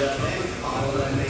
Yeah.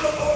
Oh!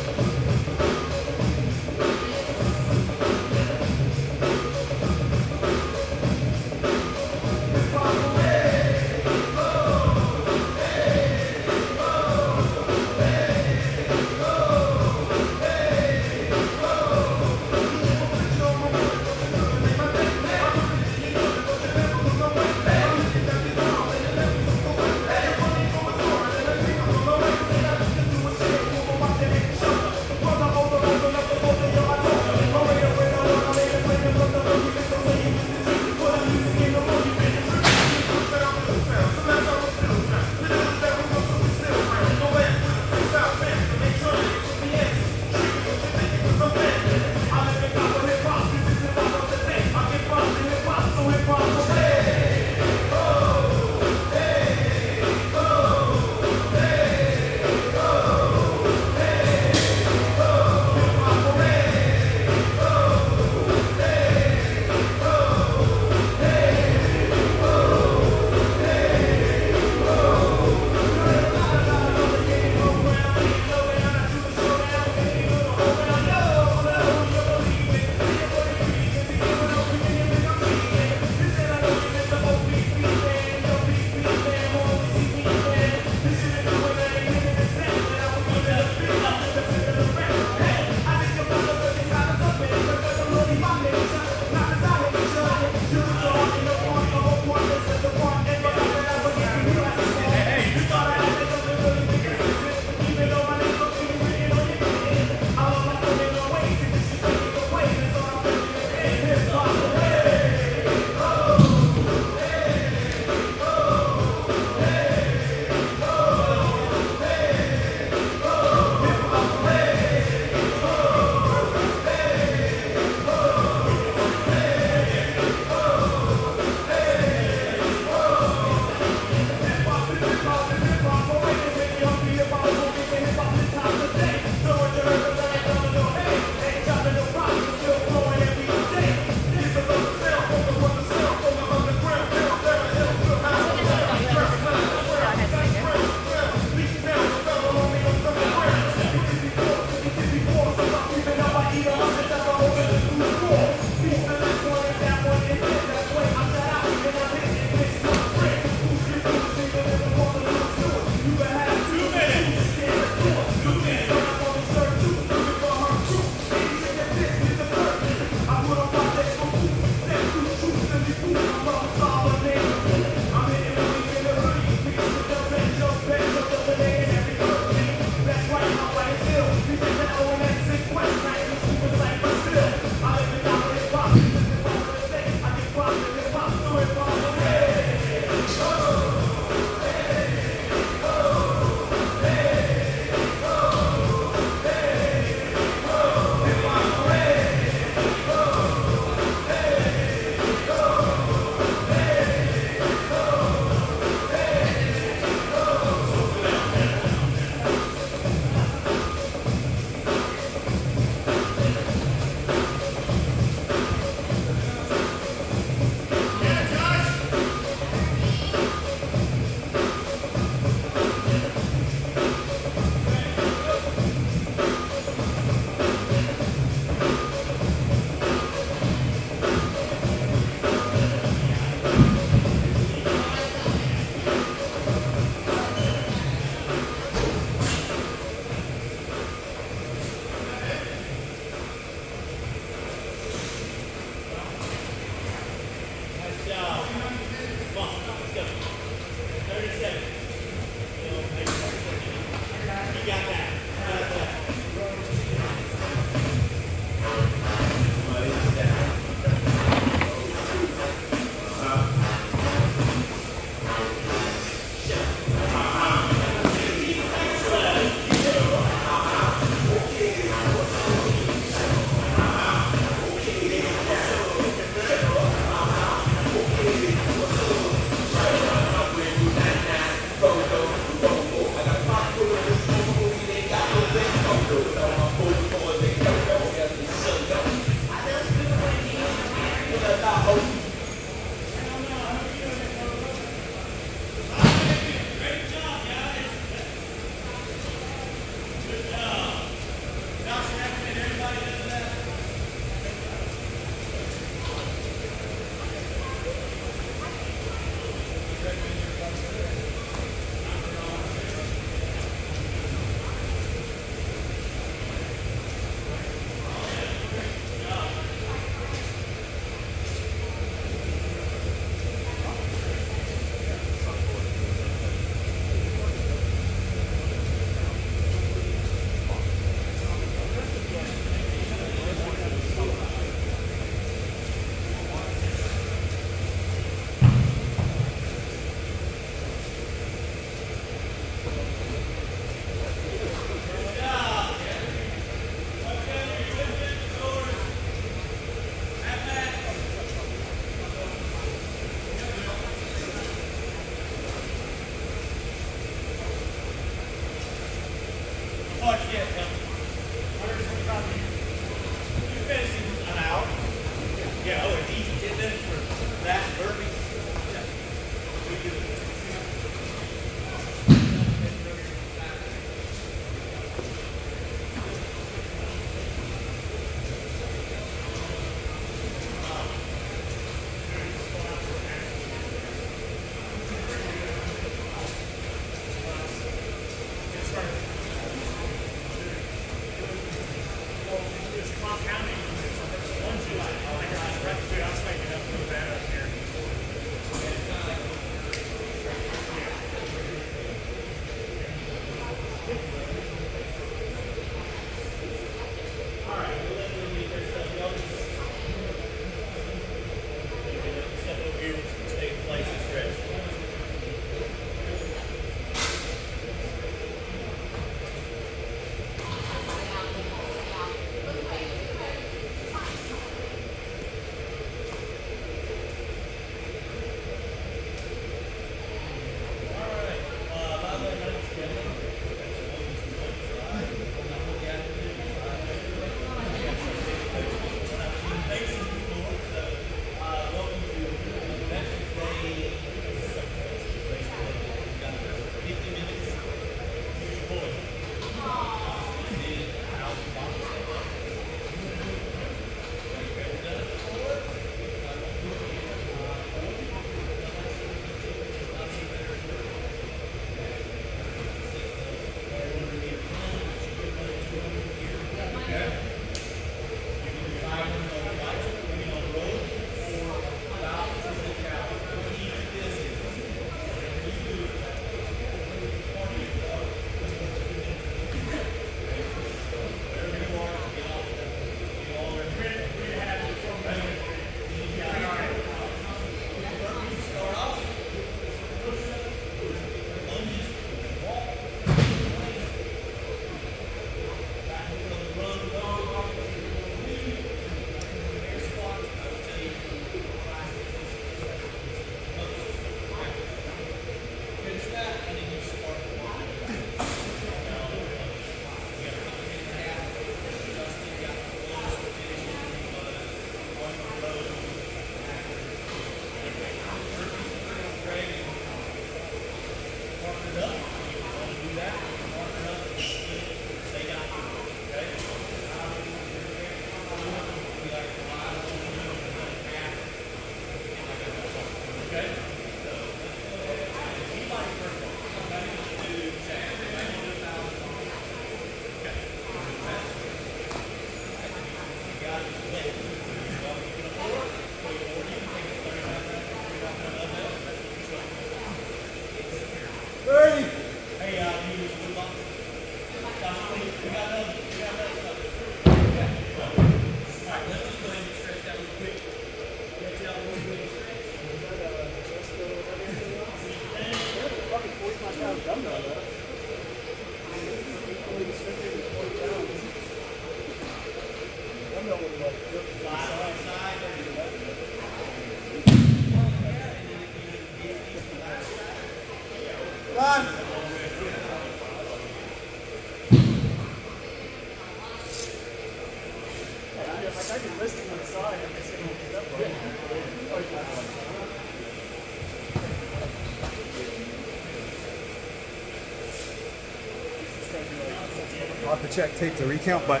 Check tape to recount, but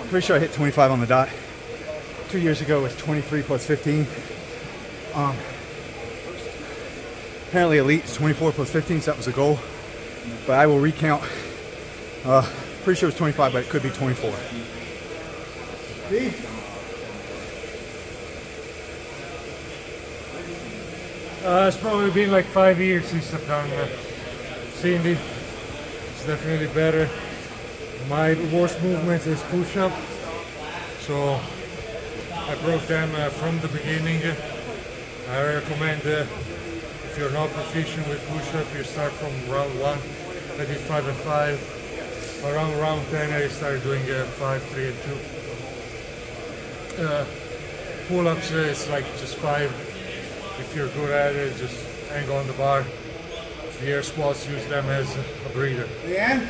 I'm pretty sure I hit 25 on the dot. Two years ago it was 23 plus 15. Um, apparently elite is 24 plus 15, so that was a goal. But I will recount. Uh, pretty sure it was 25, but it could be 24. Uh, it's probably been like five years since I've done uh, Cindy. It's definitely better. My worst movement is push-up, so I broke them uh, from the beginning. I recommend uh, if you're not proficient with push-up, you start from round one. I did five and five. Around round ten, I started doing uh, five, three, and two. Uh, pull-ups, uh, it's like just five if you're good at it, just hang on the bar. The air squats, use them as a breather. Leanne?